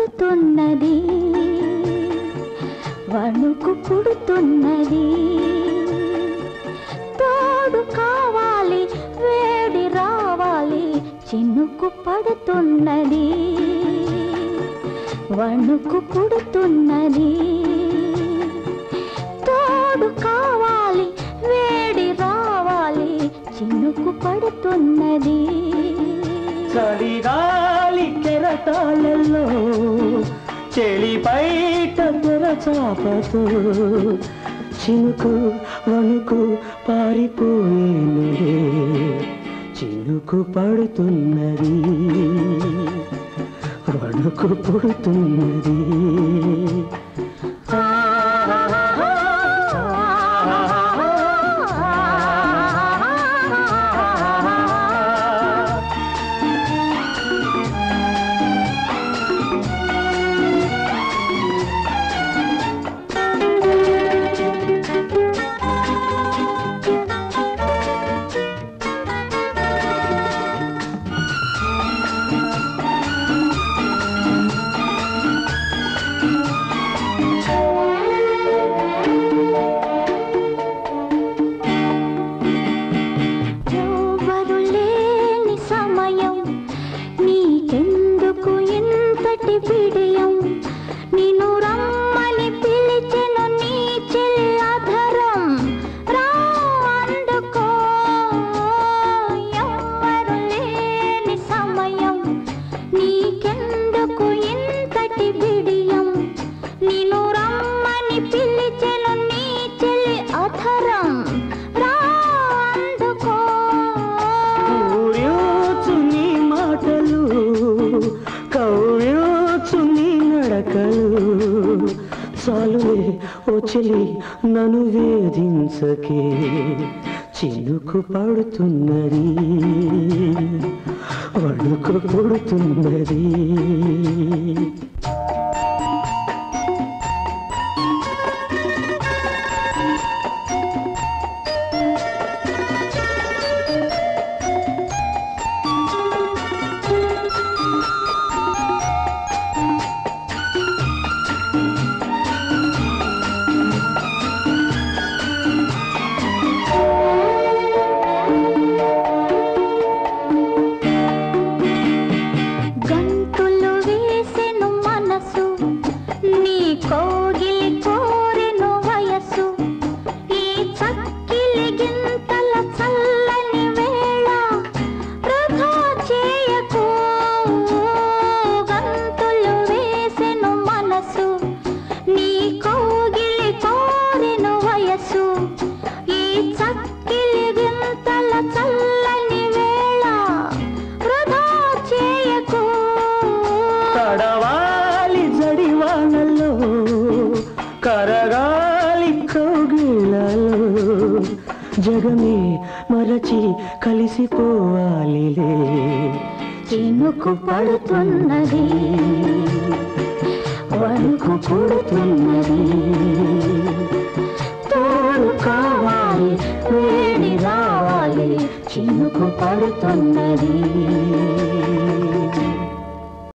పుడుతున్నది. వణుకు పుడుతున్నది. తోడు కావాలి వేడి రావాలి చినుకు పడుతున్నది. వణుకు పుడుతున్నది. తోడు కావాలి వేడి రావాలి చినుకు పడుతున్నది. చలిగా తాళల్లో చెలి బయట చాపతో చినుకు వణుకు పారిపోయేనులే చినుకు పడుతున్నది వణుకు పుడుతున్నది. ఓ చెలి నన్ను వేధించకే చినుకు పడుతున్నది. వణుకు పుడుతున్నది కరగాలి జగమే మరచి కలిసిపోవాలిలే. చినుకు పడుతున్నది వణుకు పుడుతున్నది. తోడు కావాలి వేడి రావాలి చినుకు పడుతున్నది.